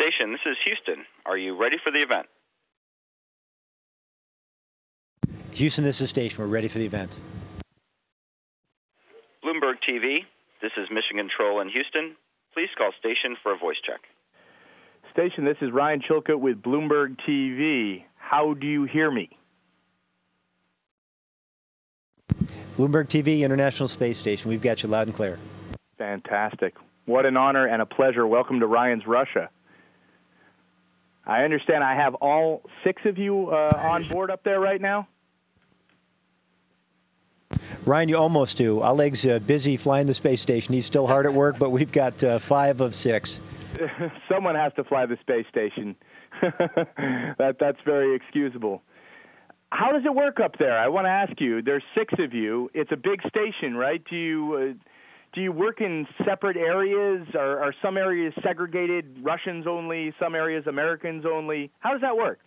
Station, this is Houston. Are you ready for the event? Houston, this is Station. We're ready for the event. Bloomberg TV, this is Mission Control in Houston. Please call Station for a voice check. Station, this is Ryan Chilcote with Bloomberg TV. How do you hear me? Bloomberg TV, International Space Station. We've got you loud and clear. Fantastic. What an honor and a pleasure. Welcome to Ryan's Russia. I understand I have all six of you uh, on board up there right now. Ryan, you almost do. Oleg's uh, busy flying the space station. He's still hard at work, but we've got uh, five of six. Someone has to fly the space station. that that's very excusable. How does it work up there? I want to ask you. There's six of you. It's a big station, right? Do you uh, do you work in separate areas? Are, are some areas segregated, Russians only, some areas Americans only? How does that work?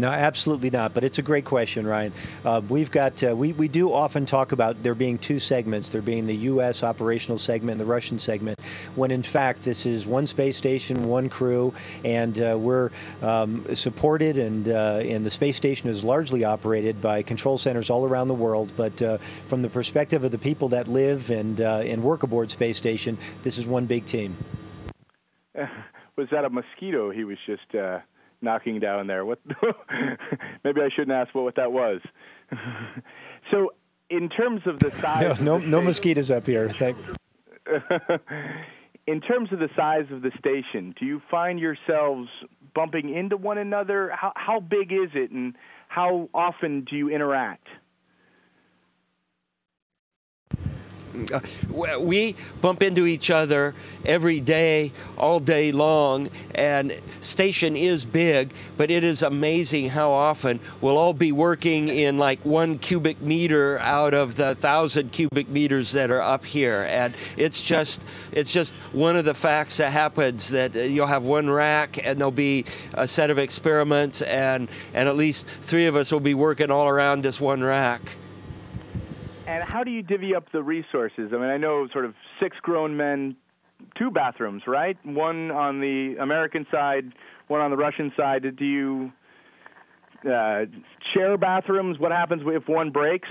No, absolutely not. But it's a great question, Ryan. Uh, we've got uh, we we do often talk about there being two segments, there being the U.S. operational segment and the Russian segment, when in fact this is one space station, one crew, and uh, we're um, supported and uh, and the space station is largely operated by control centers all around the world. But uh, from the perspective of the people that live and uh, and work aboard space station, this is one big team. Was that a mosquito? He was just knocking down there. What? maybe I shouldn't ask what, what that was. so, in terms of the size, no, no, no mosquitoes up here. Thank. in terms of the size of the station, do you find yourselves bumping into one another? How, how big is it, and how often do you interact? uh, we bump into each other every day, all day long, and station is big, but it is amazing how often we'll all be working in like one cubic meter out of the thousand cubic meters that are up here, and it's just it's just one of the facts that happens that you'll have one rack and there'll be a set of experiments, and and at least three of us will be working all around this one rack. And how do you divvy up the resources? I mean, I know sort of six grown men, two bathrooms, right? One on the American side, one on the Russian side. Do you uh, share bathrooms? What happens if one breaks?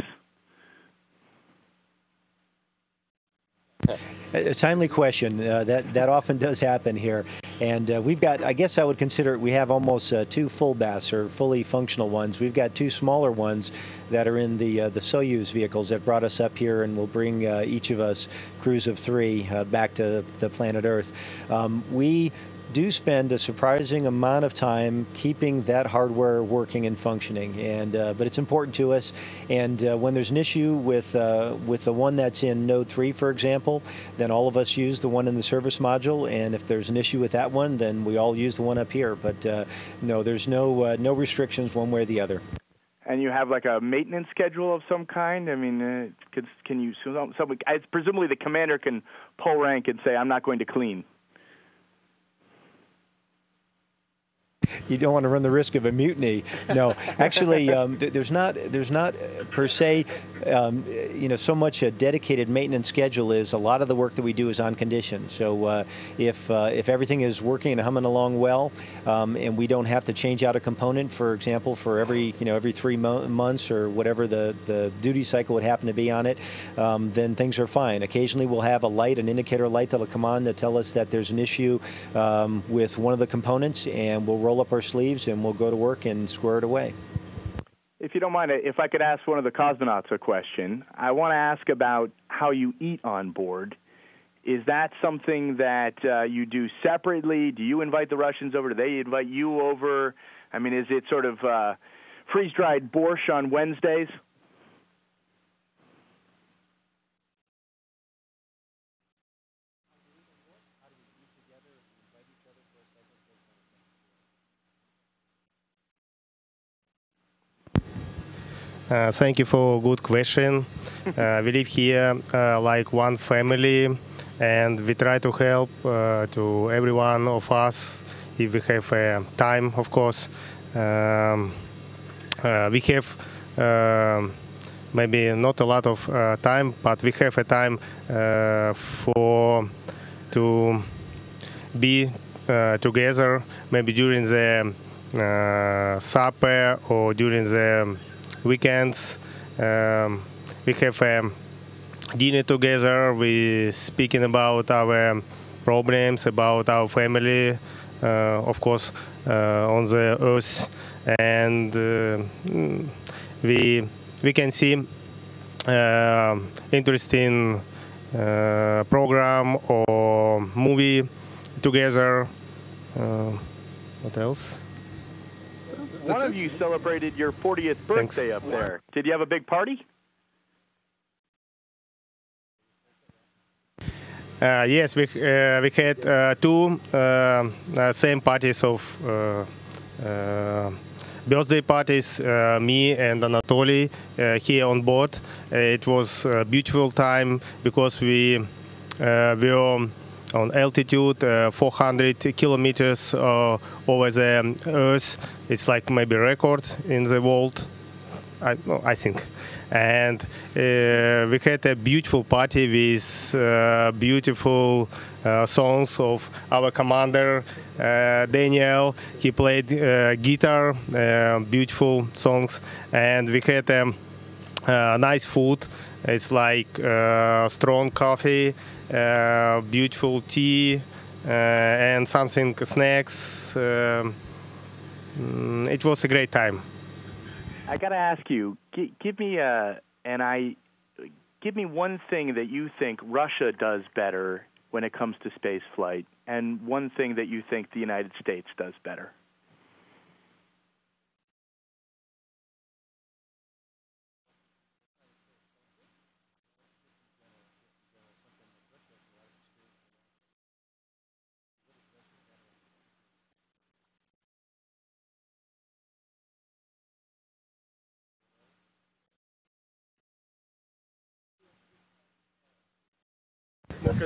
A timely question. Uh, that that often does happen here, and uh, we've got. I guess I would consider we have almost uh, two full baths or fully functional ones. We've got two smaller ones that are in the uh, the Soyuz vehicles that brought us up here and will bring uh, each of us crews of three uh, back to the planet Earth. Um, we do spend a surprising amount of time keeping that hardware working and functioning. And uh, but it's important to us. And uh, when there's an issue with uh, with the one that's in Node 3, for example, then all of us use the one in the service module. And if there's an issue with that one, then we all use the one up here. But uh, no, there's no uh, no restrictions one way or the other. And you have like a maintenance schedule of some kind. I mean, uh, can, can you? Some, presumably the commander can pull rank and say, "I'm not going to clean." you don't want to run the risk of a mutiny. No, actually, um, there's not there's not uh, per se, um, you know, so much a dedicated maintenance schedule is. A lot of the work that we do is on condition. So uh, if uh, if everything is working and humming along well, um, and we don't have to change out a component, for example, for every you know every three mo- months or whatever the the duty cycle would happen to be on it, um, then things are fine. Occasionally, we'll have a light, an indicator light that'll come on to tell us that there's an issue um, with one of the components, and we'll roll up our sleeves and we'll go to work and square it away. If you don't mind, if I could ask one of the cosmonauts a question, I want to ask about how you eat on board. Is that something that uh, you do separately? Do you invite the Russians over? Do they invite you over? I mean, is it sort of uh, freeze dried borscht on Wednesdays? Uh, thank you for a good question. Uh, we live here uh, like one family, and we try to help uh, to everyone of us if we have uh, time, of course. Um, uh, we have um, maybe not a lot of time, but we have a time for to be together, maybe during the supper or during the weekends. Um, we have dinner together. We speaking about our problems, about our family, uh, of course, uh, on the earth, and uh, we we can see interesting program or movie together. what else? One of you celebrated your 40th birthday Thanks. up there. Did you have a big party? Uh, yes, we uh, we had uh, two uh, uh, same parties of uh, birthday parties. me and Anatoly here on board. it was a beautiful time because we were on altitude, uh, 400 kilometers uh, over the Earth. It's like maybe record in the world. I, I think. And uh, we had a beautiful party with uh, beautiful uh, songs of our commander uh, Daniel. He played guitar, beautiful songs, and we had um, nice food. It's like uh, strong coffee, uh, beautiful tea, uh, and something snacks. Um, mm, it was a great time. I got to ask you, give me a, and I, give me one thing that you think Russia does better when it comes to space flight, and one thing that you think the United States does better.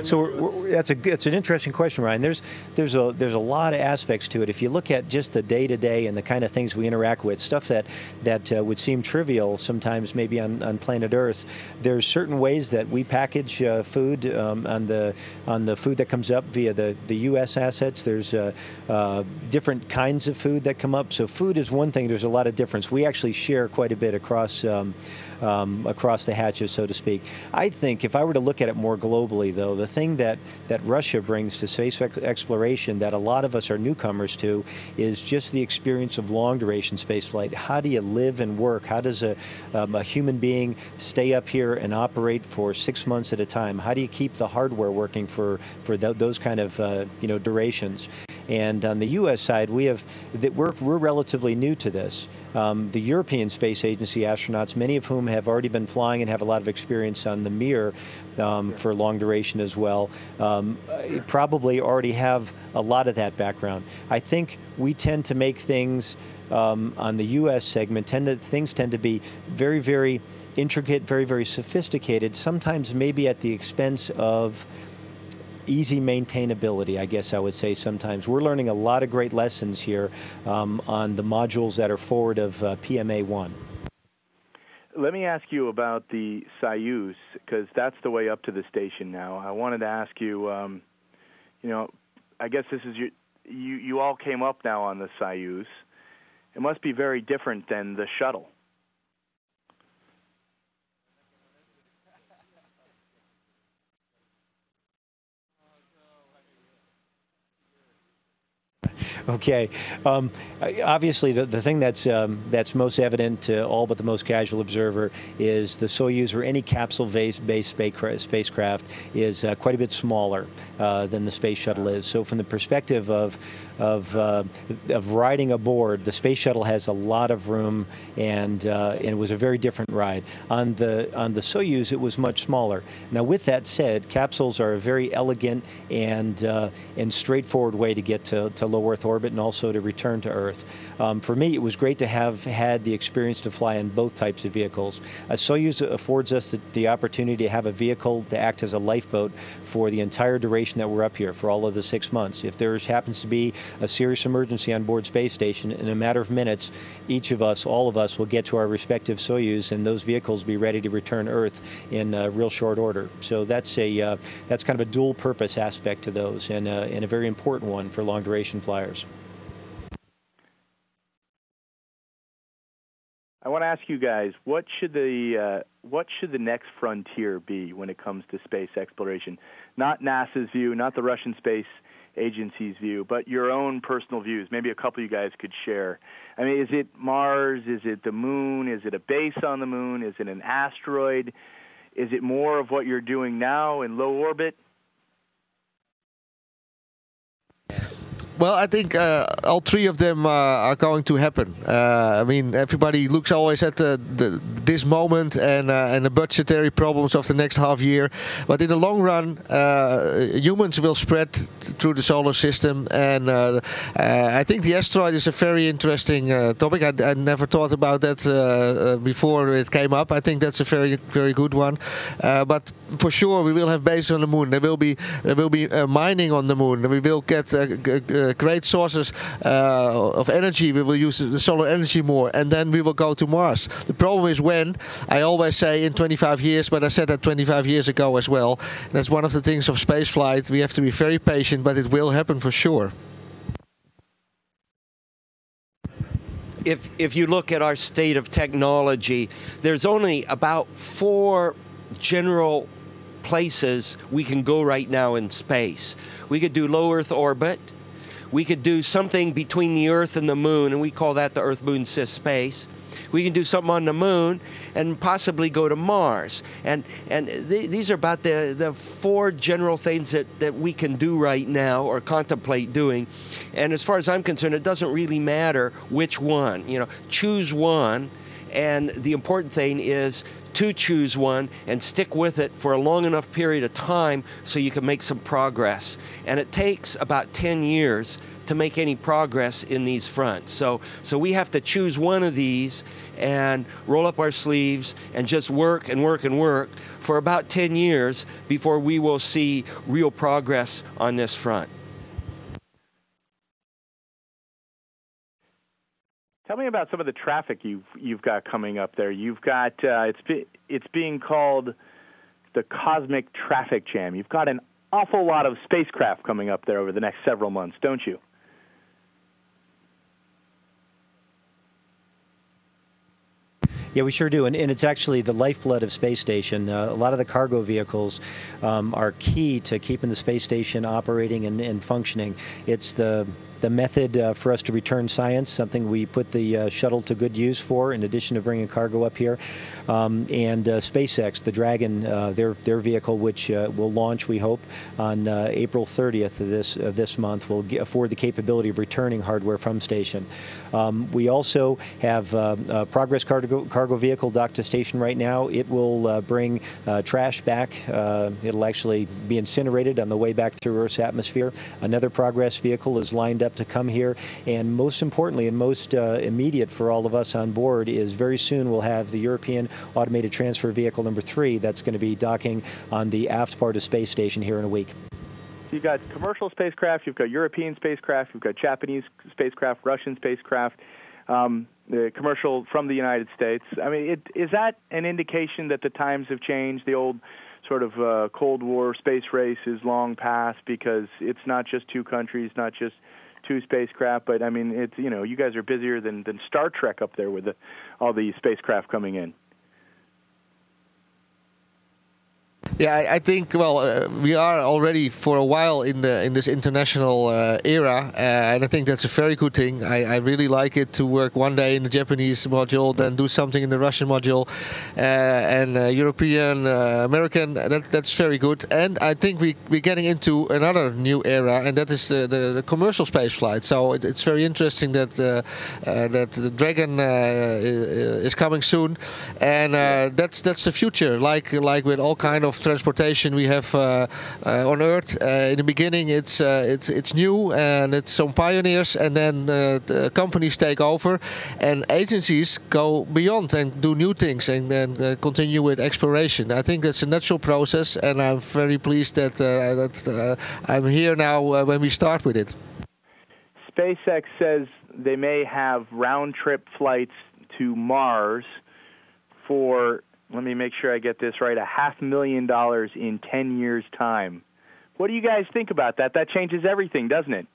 So we're, we're, that's a it's an interesting question, Ryan. There's there's a there's a lot of aspects to it. If you look at just the day to day and the kind of things we interact with, stuff that that uh, would seem trivial sometimes, maybe on, on planet Earth, there's certain ways that we package uh, food um, on the on the food that comes up via the the U.S. assets. There's uh, uh, different kinds of food that come up. So food is one thing. There's a lot of difference. We actually share quite a bit across. Um, um, across the hatches, so to speak. I think if I were to look at it more globally, though, the thing that, that Russia brings to space exploration that a lot of us are newcomers to is just the experience of long duration spaceflight. How do you live and work? How does a, um, a human being stay up here and operate for six months at a time? How do you keep the hardware working for, for th- those kind of uh, you know durations? And on the U.S. side, we have that we're, we're relatively new to this. Um, the European Space Agency astronauts, many of whom have already been flying and have a lot of experience on the Mir um, for long duration as well, um, probably already have a lot of that background. I think we tend to make things um, on the U.S. segment, tend to, things tend to be very, very intricate, very, very sophisticated, sometimes maybe at the expense of easy maintainability, I guess I would say sometimes. We're learning a lot of great lessons here um, on the modules that are forward of uh, PMA 1. Let me ask you about the Soyuz, because that's the way up to the station now. I wanted to ask you, um, you know, I guess this is your, you, you all came up now on the Soyuz. It must be very different than the shuttle. Okay. Um, obviously, the, the thing that's um, that's most evident to all but the most casual observer is the Soyuz or any capsule-based spacecraft is uh, quite a bit smaller uh, than the space shuttle is. So, from the perspective of of uh, of riding aboard, the space shuttle has a lot of room, and uh, and it was a very different ride. On the on the Soyuz, it was much smaller. Now, with that said, capsules are a very elegant and uh, and straightforward way to get to, to low Orbit and also to return to Earth. Um, for me, it was great to have had the experience to fly in both types of vehicles. Uh, Soyuz affords us the, the, opportunity to have a vehicle to act as a lifeboat for the entire duration that we're up here, for all of the six months. If there happens to be a serious emergency on board space station, in a matter of minutes, each of us, all of us, will get to our respective Soyuz, and those vehicles be ready to return Earth in uh, real short order. So that's a uh, that's kind of a dual purpose aspect to those, and, uh, and a very important one for long duration flyers. I want to ask you guys what should the uh, what should the next frontier be when it comes to space exploration? Not NASA's view, not the Russian space agency's view, but your own personal views. Maybe a couple you guys could share. I mean, is it Mars? Is it the moon? Is it a base on the moon? Is it an asteroid? Is it more of what you're doing now in low orbit? Well, I think uh, all three of them uh, are going to happen. Uh, I mean, everybody looks always at the, the, this moment and uh, and the budgetary problems of the next half year, but in the long run, uh, humans will spread through the solar system, and uh, I think the asteroid is a very interesting topic. I, I, never thought about that before it came up. I think that's a very very good one, but for sure we will have base on the moon. There will be there will be mining on the moon. We will get great sources uh, of energy. We will use the solar energy more, and then we will go to Mars. The problem is when. I always say in 25 years, but I said that 25 years ago as well. That's one of the things of spaceflight. We have to be very patient, but it will happen for sure. If, if you look at our state of technology, there's only about four general places we can go right now in space. We could do low Earth orbit, we could do something between the Earth and the Moon, and we call that the Earth Moon CIS space. We can do something on the moon and possibly go to Mars. And and th- these are about the, the four general things that, that we can do right now or contemplate doing. And as far as I'm concerned, it doesn't really matter which one. You know, choose one. And the important thing is to choose one and stick with it for a long enough period of time so you can make some progress. And it takes about 10 years to make any progress in these fronts. So, so we have to choose one of these and roll up our sleeves and just work and work and work for about 10 years before we will see real progress on this front. Tell me about some of the traffic you've you've got coming up there. You've got uh, it's be, it's being called the cosmic traffic jam. You've got an awful lot of spacecraft coming up there over the next several months, don't you? Yeah, we sure do, and, and it's actually the lifeblood of space station. Uh, a lot of the cargo vehicles um, are key to keeping the space station operating and, and functioning. It's the the method uh, for us to return science, something we put the uh, shuttle to good use for, in addition to bringing cargo up here. Um, and uh, SpaceX, the Dragon, uh, their their vehicle, which uh, will launch, we hope, on uh, April 30th of this this month, will afford the capability of returning hardware from station. Um, we also have a Progress cargo, cargo vehicle docked to station right now. It will bring trash back. it'll actually be incinerated on the way back through Earth's atmosphere. Another Progress vehicle is lined up to come here. And most importantly and most uh, immediate for all of us on board is very soon we'll have the European Automated Transfer Vehicle number three that's going to be docking on the aft part of Space Station here in a week. You've got commercial spacecraft, you've got European spacecraft, you've got Japanese spacecraft, Russian spacecraft, um, the commercial from the United States. I mean, it, is that an indication that the times have changed? The old sort of uh, Cold War space race is long past because it's not just two countries, not just two spacecraft, but I mean, it's you know, you guys are busier than than Star Trek up there with the, all the spacecraft coming in. Yeah, I, I think well, uh, we are already for a while in the in this international uh, era, uh, and I think that's a very good thing. I, I, really like it to work one day in the Japanese module, then do something in the Russian module, uh, and uh, European, uh, American. That that's very good. And I think we we're getting into another new era, and that is the, the, the commercial space flight. So it, it's very interesting that that the Dragon is coming soon, and that's that's the future. Like like with all kind of transportation we have uh, uh, on Earth. Uh, in the beginning, it's it's it's new and it's some pioneers, and then the companies take over, and agencies go beyond and do new things and then continue with exploration. I think that's a natural process, and I'm very pleased that that I'm here now when we start with it. SpaceX says they may have round trip flights to Mars for, let me make sure I get this right, a half million dollars in 10 years' time. What do you guys think about that? That changes everything, doesn't it?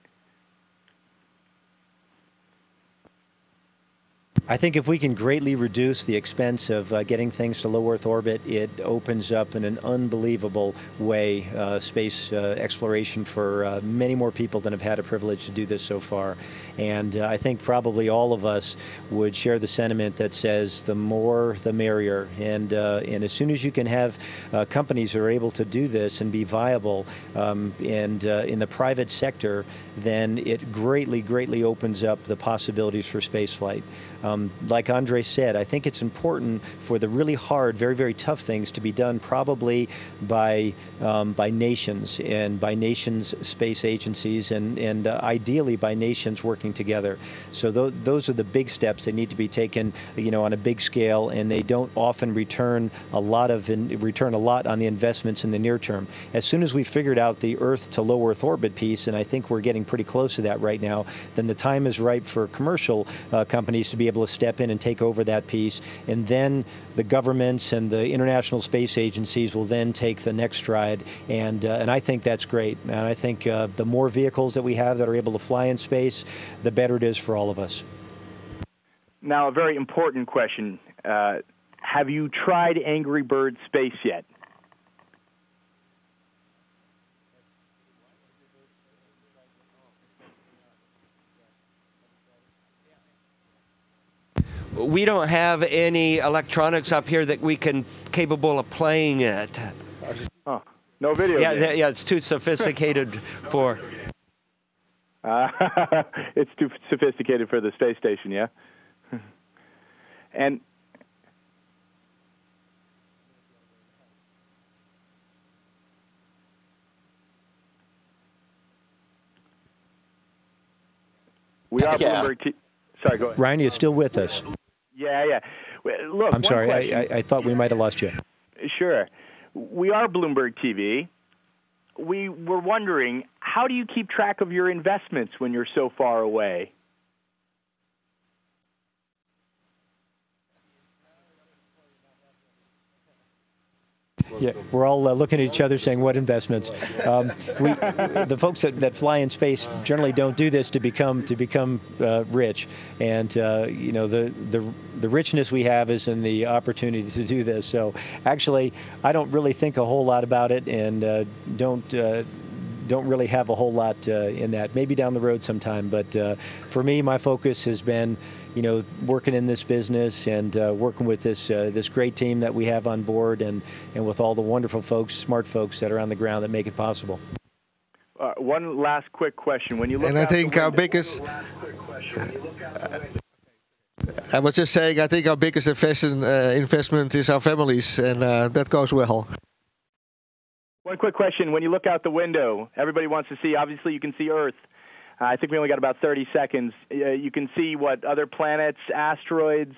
I think if we can greatly reduce the expense of uh, getting things to low Earth orbit, it opens up in an unbelievable way uh, space uh, exploration for uh, many more people than have had a privilege to do this so far. And uh, I think probably all of us would share the sentiment that says the more the merrier. And uh, and as soon as you can have companies are able to do this and be viable, um, and in the private sector, then it greatly, greatly opens up the possibilities for spaceflight. Um, like Andre said, I think it's important for the really hard, very, very tough things to be done probably by um, by nations and by nations' space agencies and and uh, ideally by nations working together. So th- those are the big steps that need to be taken, you know, on a big scale, and they don't often return a lot of in, return a lot on the investments in the near term. As soon as we figured out the Earth to low Earth orbit piece, and I think we're getting pretty close to that right now, then the time is ripe for commercial uh, companies to be able to step in and take over that piece. And then the governments and the international space agencies will then take the next stride. And, uh, and I think that's great. And I think uh, the more vehicles that we have that are able to fly in space, the better it is for all of us. Now, a very important question. Uh, have you tried Angry Bird Space yet? We don't have any electronics up here that we can capable of playing it. Oh, no video. Yeah, game. yeah, it's too sophisticated for. Uh, it's too sophisticated for the space station, yeah. and we are yeah. Bloomberg. T- Sorry, go ahead. Ryan, you're still with us? Yeah, yeah. Look, I'm sorry. I, I, thought we might have lost you. Sure. We are Bloomberg TV. We were wondering how do you keep track of your investments when you're so far away? Yeah, we're all uh, looking at each other saying, what investments? Um, we, the folks that, that fly in space generally don't do this to become to become uh, rich. And, uh, you know, the, the, the richness we have is in the opportunity to do this. So actually, I don't really think a whole lot about it and uh, don't uh, don't really have a whole lot uh, in that. Maybe down the road sometime, but uh, for me, my focus has been, you know, working in this business and uh, working with this uh, this great team that we have on board, and and with all the wonderful folks, smart folks that are on the ground that make it possible. Uh, one last quick question: When you look, and I think our biggest. I was just saying, I think our biggest investment, uh, investment is our families, and that goes well. One quick question. When you look out the window, everybody wants to see, obviously, you can see Earth. I think we only got about 30 seconds. Uh, you can see what other planets, asteroids,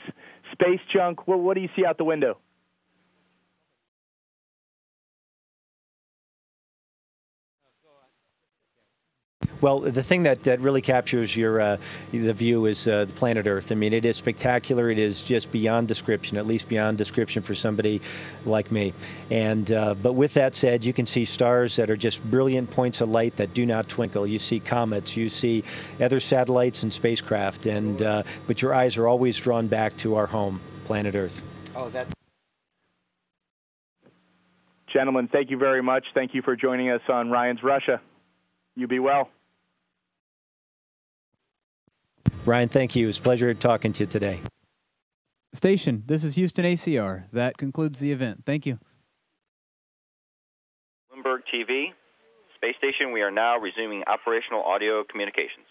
space junk. What, what do you see out the window? Well, the thing that, that really captures your uh, the view is uh, the planet Earth. I mean, it is spectacular. It is just beyond description, at least beyond description for somebody like me. And uh, but with that said, you can see stars that are just brilliant points of light that do not twinkle. You see comets. You see other satellites and spacecraft. And uh, but your eyes are always drawn back to our home, planet Earth. Oh, that. Gentlemen, thank you very much. Thank you for joining us on Ryan's Russia. You be well. Ryan, thank you. It's a pleasure talking to you today. Station, this is Houston ACR. That concludes the event. Thank you. Bloomberg TV, Space Station, we are now resuming operational audio communications.